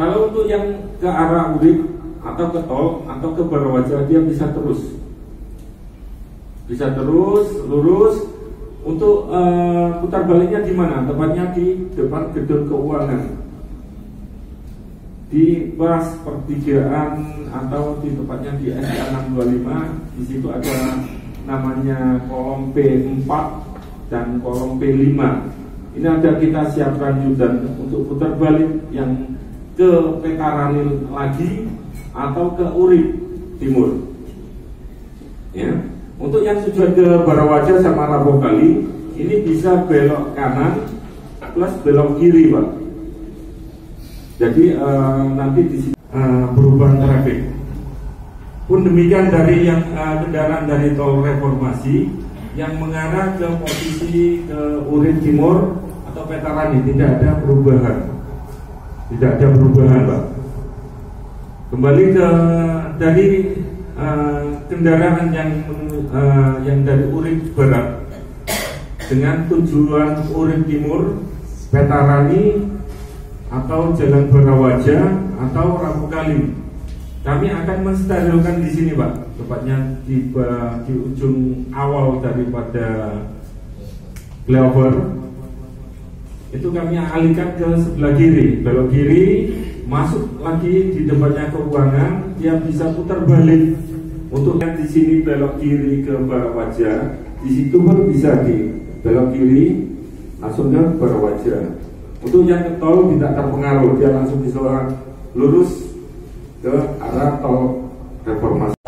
untuk yang ke arah Urik atau ke tol atau ke Barawaja dia bisa terus. Bisa terus lurus. Untuk uh, putar baliknya di mana? Tepatnya di depan gedung keuangan. Di pas pertigaan atau di tepatnya di SK 625 di situ ada namanya kolom P4 dan kolom P5 ini ada kita siapkan juga untuk putar balik yang ke Petaranil lagi atau ke Urip Timur. Ya. Untuk yang tujuan ke Barawaja sama Rabu Kali ini bisa belok kanan plus belok kiri, Pak. Jadi uh, nanti di uh, perubahan traffic. Pun demikian dari yang uh, kendaraan dari tol reformasi yang mengarah ke posisi ke Urip Timur atau Petarani tidak ada perubahan tidak ada perubahan pak. Kembali ke dari uh, kendaraan yang uh, yang dari Urip Barat. Dengan tujuan Urip Timur Petarani atau Jalan Barawaja atau Rabu Kali. Kami akan mensterilkan di sini pak. Tepatnya di, di ujung awal daripada flyover itu kami alihkan ke sebelah kiri. Belok kiri masuk lagi di depannya keuangan dia bisa putar balik. Untuk yang di sini belok kiri ke bawah wajah di situ pun bisa di belok kiri langsung ke bawah wajah. Untuk yang ke tol tidak terpengaruh dia langsung bisa lurus ke arah tol reformasi